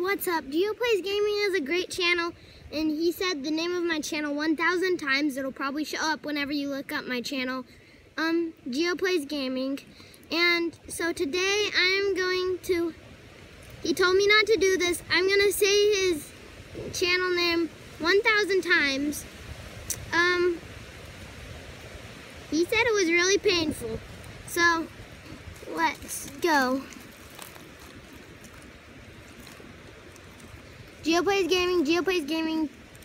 what's up? Geo Plays Gaming is a great channel, and he said the name of my channel 1,000 times. It'll probably show up whenever you look up my channel, um, Geo Plays Gaming. And so today I'm going to, he told me not to do this. I'm going to say his channel name 1,000 times. Um, he said it was really painful. So, let's go. Geoplays Gaming, Geoplays Gaming,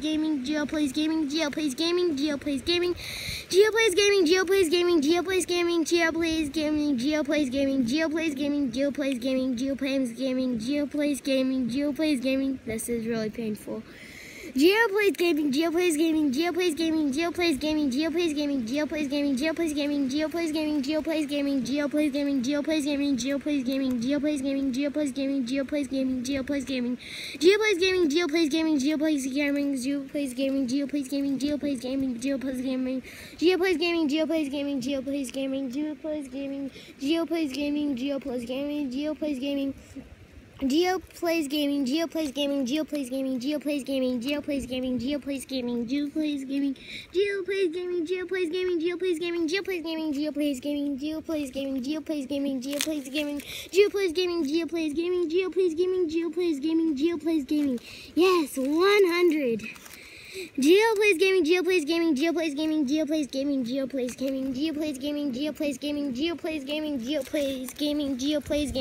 Gaming, Geoplays Gaming, Geoplays Gaming, Geoplays Gaming, Geoplays Gaming, Geoplays Gaming, Geoplays Gaming, Geoplays Gaming, Geoplays Gaming, Geoplays Gaming, Geoplays Gaming, Geoplays Gaming, Geoplays Gaming. This is really painful. Gaming, Geoplays Gaming, Gaming, Geoplays Gaming, Gaming, Geoplays Gaming, Gaming, Geoplays Gaming, Gaming, Geoplays Gaming, Gaming, Geoplays Gaming, Gaming, Geoplays Gaming, Gaming, Geoplays Gaming, Gaming, Geoplays Gaming, Gaming, Geoplays Gaming, Gaming, Geoplays Gaming, Gaming, Geoplays Gaming, Gaming, Geoplays Gaming, Gaming, Geoplays Gaming, Gaming, Geoplays Gaming, Geo plays gaming, Geo plays gaming, Geo plays gaming, Geo plays gaming, Geo plays gaming, Geo plays gaming, Geo plays gaming, Geo plays gaming, Geo plays gaming, Geo plays gaming, Geo plays gaming, Geo plays gaming, Geo plays gaming, Geo plays gaming, Geo plays gaming, Geo plays gaming, Geo plays gaming, Geo plays gaming, Geo plays gaming, Geo plays gaming. Yes, 100. Geo plays gaming, Geo plays gaming, Geo plays gaming, Geo plays gaming, Geo plays gaming, Geo plays gaming, Geo plays gaming, Geo plays gaming, Geo plays gaming, Geo plays gaming, Geo plays gaming, Geo plays gaming, Geo plays gaming, Geo plays gaming, Geo plays gaming, Geo plays gaming, Geo plays gaming, Geo plays gaming, Geo plays gaming, Geo plays gaming, Geo plays gaming, Geo plays gaming, Geo plays gaming, Geo plays gaming, Geo plays gaming, Geo plays gaming, Geo plays gaming.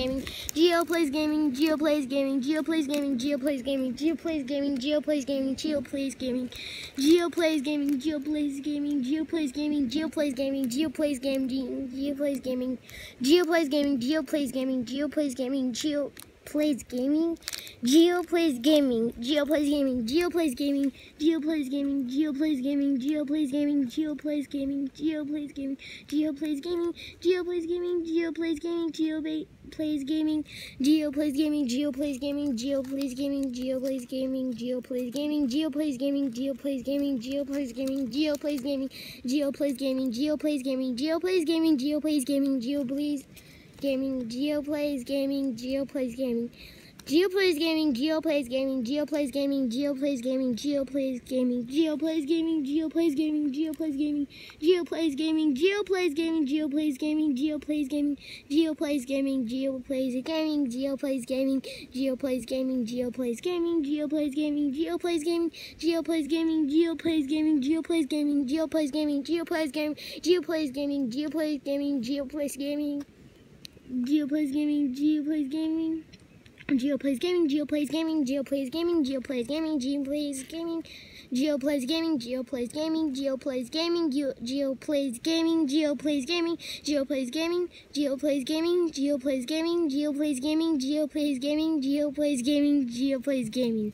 Geo plays gaming. Geo plays gaming. Geo plays gaming. Geo plays gaming. Geo plays gaming. Geo plays gaming. Geo plays gaming. Geo plays gaming. Geo plays gaming. Geo plays gaming. Geo plays gaming. Geo plays gaming. Geo plays gaming. Geo plays gaming. Geo plays gaming. Geo plays gaming. Geo plays gaming. Geo plays gaming. Geo plays gaming. Geo plays gaming. Geo plays gaming. Geo plays gaming. Geo plays gaming. Geo plays gaming. Geo plays gaming. Geo plays gaming. Geo plays gaming. Geo plays gaming. Geo plays gaming, Geo plays gaming, Geo plays gaming, Geo plays gaming, Geo plays gaming, Geo plays gaming, Geo plays gaming, Geo plays gaming, Geo plays gaming, Geo plays gaming, Geo plays gaming, Geo plays gaming, Geo plays gaming, GeoPlays gaming, Geo plays gaming, Geo plays gaming, Geo plays gaming, Geo plays gaming, Geo plays gaming, Geo plays gaming, Geo plays gaming, Geo plays gaming, Geo plays gaming, Geo plays gaming, geoplays gaming, geoplays gaming, geoplays gaming, geoplays gaming, geoplays gaming, geoplays gaming, Geo plays gaming, geoplays gaming, geoplays gaming, Geo plays gaming, geoplays gaming, geoplays gaming, Geo plays gaming, Geo plays gaming, geo plays gaming geoplays gaming, geoplays gaming, geoplays gaming, Geo plays gaming, Geo plays gaming. Geo plays gaming, Geo plays gaming, Geo plays gaming, Geo plays gaming, Geo plays gaming, Geo plays gaming, Geo plays gaming, Geo plays gaming, Geo plays gaming, Geo plays gaming, Geo plays gaming, Geo plays gaming, Geo plays gaming, Geo plays gaming, Geo plays gaming, Geo plays gaming, Geo plays gaming.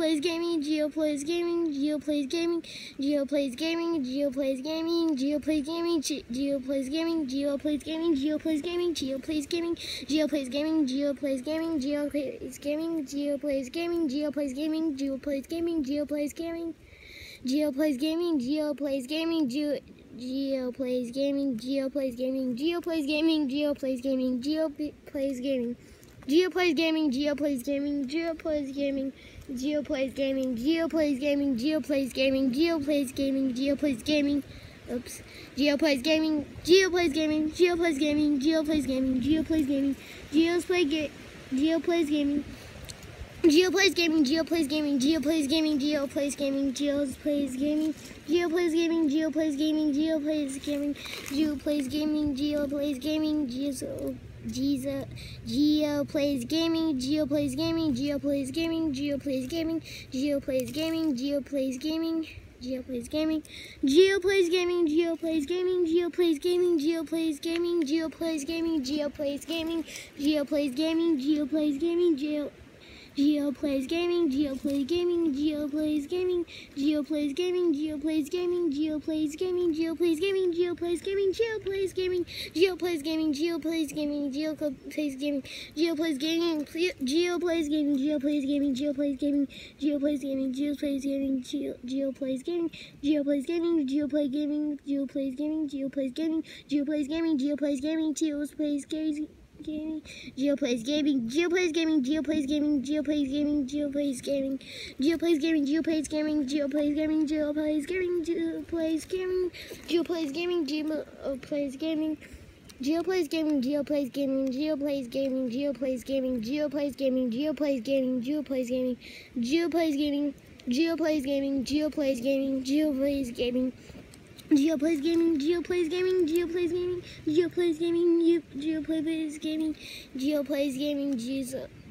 gaming, Geo plays gaming, Geo plays gaming, Geo plays gaming, Geo plays gaming, Geo plays gaming, Geo plays gaming, Geo plays gaming, Geo plays gaming, Geo plays gaming, Geo plays gaming, Geo plays gaming, Geo plays gaming, Geo plays gaming, Geo plays gaming, Geo plays gaming, Geo plays gaming, Geo plays gaming, Geo plays gaming, Geo Geo plays gaming, Geo plays gaming, Geo plays gaming, Geo plays gaming, Geo plays gaming. Geo plays gaming, Geo plays gaming, Geo plays gaming, Geo plays gaming, Geo plays gaming, Geo plays gaming, Geo plays gaming, Geo plays gaming. Oops. Geo plays gaming, Geo plays gaming, Geo plays gaming, Geo plays gaming, Geo plays gaming, Geo's play Geo plays gaming. Geo plays gaming, Geo plays gaming, Geo plays gaming, Geo plays gaming, Geo plays gaming, Geo plays gaming, Geo plays gaming, Geo plays gaming, Geo plays gaming, Geo plays gaming, Geo Geo, Geo plays gaming, Geo plays gaming, Geo plays gaming, Geo plays gaming, Geo plays gaming, Geo plays gaming, Geo plays gaming, Geo plays gaming, Geo plays gaming, Geo plays gaming, Geo plays gaming, Geo plays gaming, Geo plays gaming, Geo plays gaming, Geo plays gaming, Geo Geo plays gaming, Geo plays gaming, Geo plays gaming, Geo plays gaming, Geo plays gaming, Geo plays gaming, Geo plays gaming, Geo plays gaming, Geo plays gaming, Geo plays gaming, Geo plays gaming, Geo plays gaming, Geo plays gaming, Geo plays gaming, Geo plays gaming, Geo plays gaming, Geo plays gaming, Geo plays gaming, Geo Geo plays gaming, Geo plays gaming, Geo plays gaming, Geo plays gaming, Geo plays gaming, Geo plays gaming, Geo plays gaming, Geo plays gaming gaming, Geo plays gaming, Geo plays gaming, Geo plays gaming, Geo plays gaming, Geo plays gaming, Geo plays gaming, Geo plays gaming, Geo plays gaming, Geo plays gaming, Geo plays gaming, Geo plays gaming, Geo plays gaming. Geo plays gaming, Geo plays gaming, Geo plays gaming, Geo plays gaming, Geo plays gaming, Geo plays gaming, Geo plays gaming, Geo plays gaming, Geo plays gaming, Geo plays gaming, Geo plays gaming. Geo plays gaming, Geo plays gaming, Geo plays gaming, Geo plays gaming, Geo plays gaming, Geo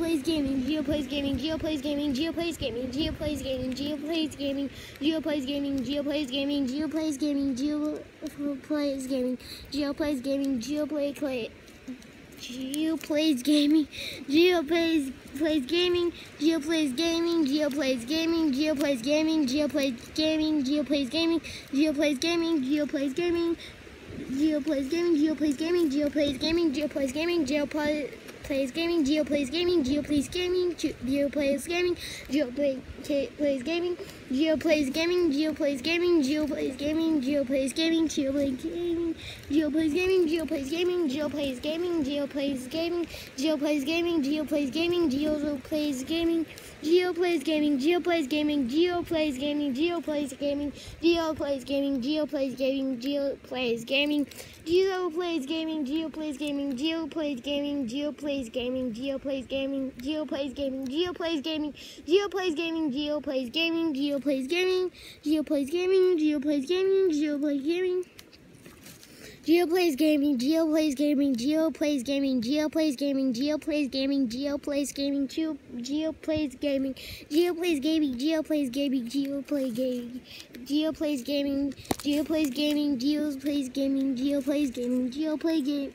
plays gaming, Geo plays gaming, Geo plays gaming, Geo plays gaming, Geo plays gaming, Geo plays gaming, Geo plays gaming, Geo plays gaming, Geo plays gaming, Geo plays gaming, Geo plays gaming, Geo play play. Geo plays gaming, Geo plays plays gaming, Geo plays gaming, Geo plays gaming, Geo plays gaming, Geo plays gaming, Geo plays gaming, Geo plays gaming, Geo plays gaming, Geo plays gaming, Geo plays gaming, Geo plays gaming, Geo plays gaming, Geo plays plays gaming, Geo plays gaming, Geo plays gaming, Geo plays gaming, Geo play, plays gaming, Geo plays gaming, Geo plays gaming, Geo plays gaming, Geo plays gaming, Geo plays gaming, Geo plays gaming, Geo plays gaming, Geo plays gaming, Geo plays gaming, Geo plays gaming, Geo plays gaming, Geo plays gaming, Geo plays gaming, Geo plays gaming, Geo plays gaming, Geo plays gaming, Geo plays gaming, Geo plays gaming, Geo plays gaming, Geo plays gaming, Geo plays gaming, Geo plays gaming, Geo plays gaming, Geo plays gaming, Geo plays gaming, Geo plays gaming, Geo plays gaming, Geo plays gaming, Geo plays gaming, Geo plays gaming, Geo plays gaming, Geo plays gaming. Geo plays gaming, Geo plays gaming, Geo plays gaming, Geo plays gaming, Geo plays gaming, Geo plays gaming, Geo plays gaming, Geo Geo plays gaming, Geo plays gaming, Geo plays gaming, Geo plays gaming, Geo plays gaming, Geo plays gaming, Geo plays gaming, Geo plays gaming, Geo play game.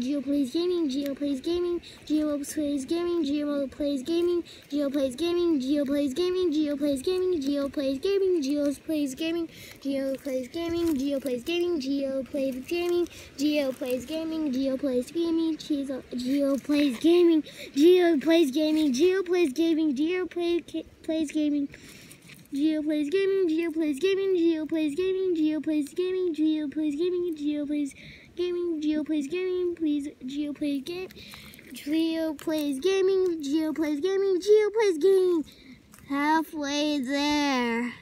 Geo plays gaming, Geo plays gaming, Geo plays gaming, Geo plays gaming, Geo plays gaming, Geo plays gaming, Geo plays gaming, Geo plays gaming, Geo plays gaming, Geo plays gaming, Geo plays gaming, Geo plays gaming, Geo plays gaming, Geo plays gaming, Geo plays gaming, Geo plays gaming, Geo plays gaming, Geo plays gaming. Geo plays gaming, Geo plays gaming, Geo plays gaming, Geo plays gaming, Geo plays gaming, Geo plays gaming, Geo plays gaming, please Geo plays game. Geo plays gaming, Geo plays gaming, Geo plays gaming. Halfway there.